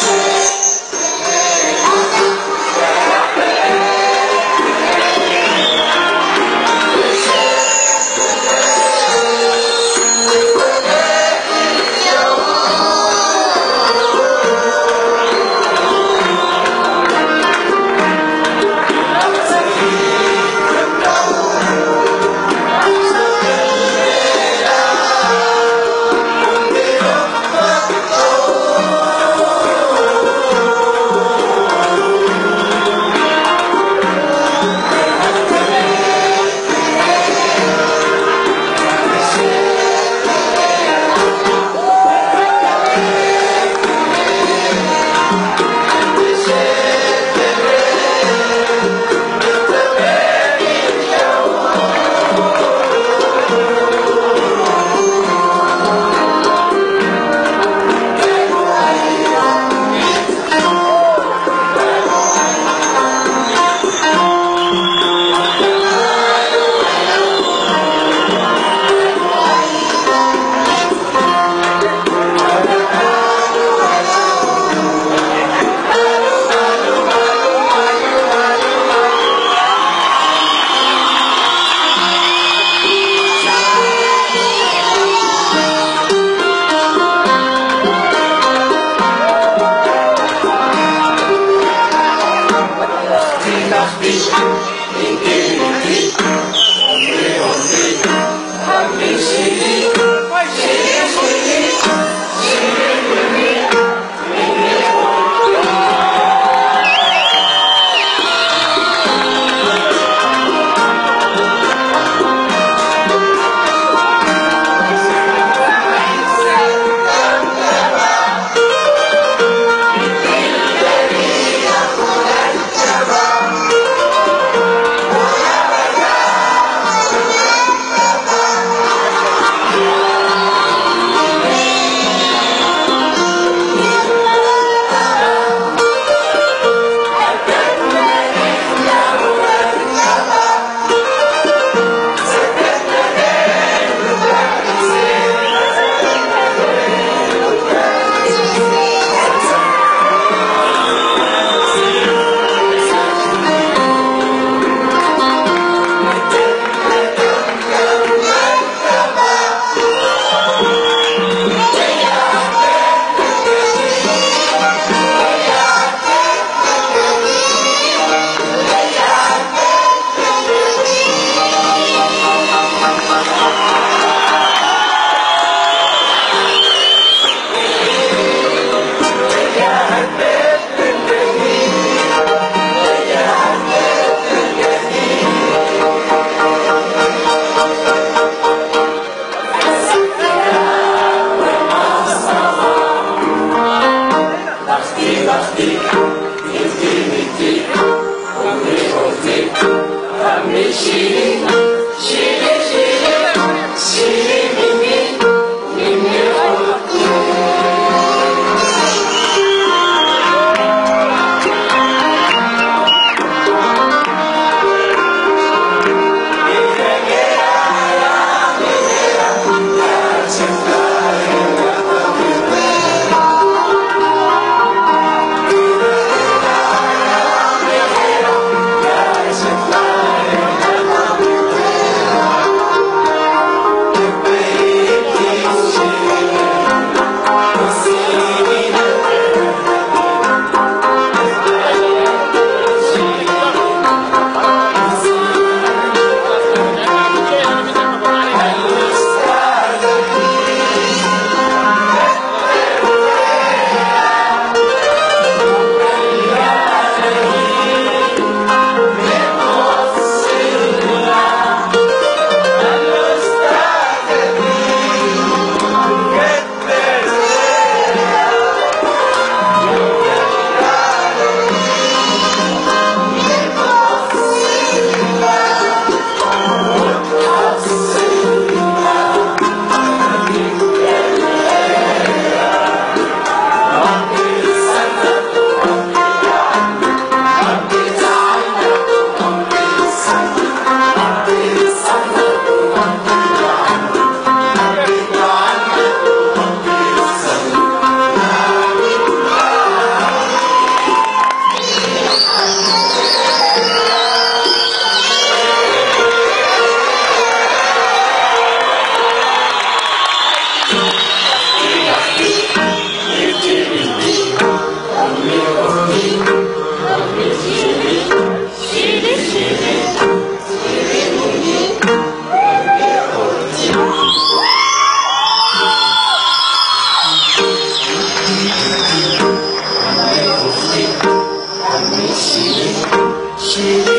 Jesus. Asti, Infinity, Omnipotent, Omniscient. She